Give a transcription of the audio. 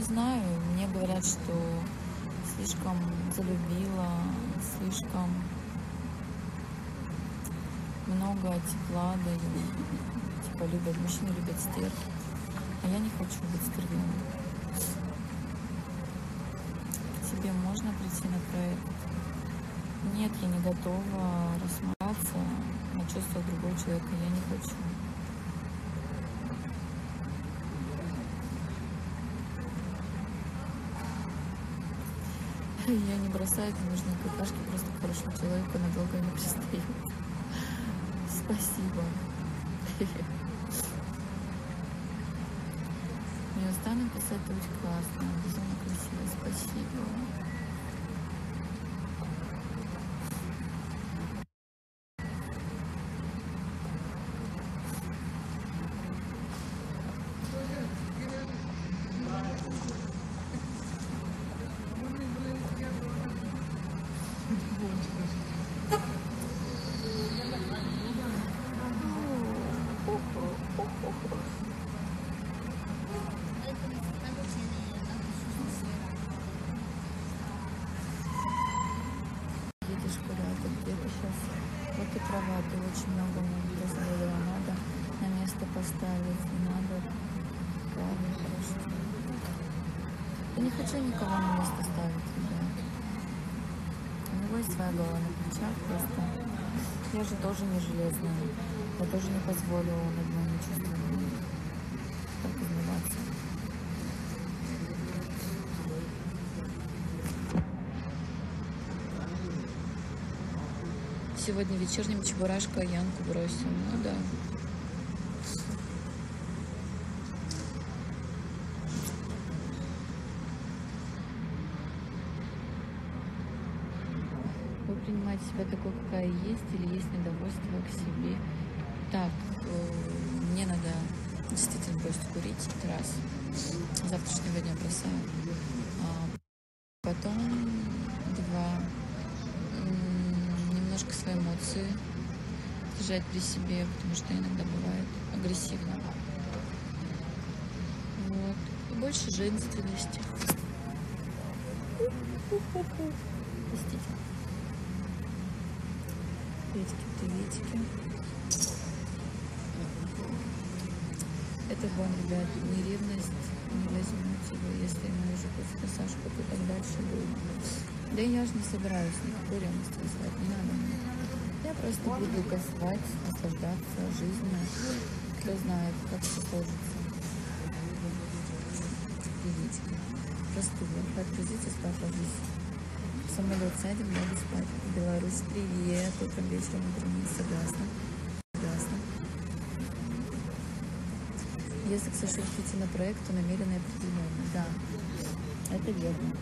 не знаю, мне говорят, что слишком залюбила, слишком много тепла даю. Типа любят, мужчины любят стерв. А я не хочу быть стервем. К тебе можно прийти на проект? Нет, я не готова рассматриваться на чувства другого человека. Я не хочу. Я не бросаю нужные какашки просто хорошему человеку надолго не пристаю. Спасибо. Не устану писать, ты очень классно, безумно красиво. Спасибо. Ты очень много мне позволила. Надо на место поставить, надо. Я не хочу никого на место ставить, ребят. У него есть своя голова на плечах просто. Я же тоже не железная. Я тоже не позволила над моими чувствами так измываться. Сегодня вечерним чебурашка Янку бросил. Ну да. Вы принимаете себя такой, какая есть, или есть недовольство к себе? Так, э, мне надо действительно бросить курить, это раз. Завтрашнего дня бросаю. А потом, немножко свои эмоции держать при себе, потому что иногда бывает агрессивно. Вот. И больше женственности. Простите. Приветики, приветики. Это вам, ребят, не ревность, не возьмете вы, если мужик после Сашку, то так дальше будет. Да я же не собираюсь никакой ревности вызывать, не надо. Я просто буду кайфовать, наслаждаться жизнью. Кто знает, как все сложится. Приветики. Простыла. Отгрузите спать ложись. В самолет сядем, надо спать. Беларусь, привет. Утром, вечером, утром. Согласна. Согласна. Если к Саше хотите на проект, то намерены определенно. Да, это верно.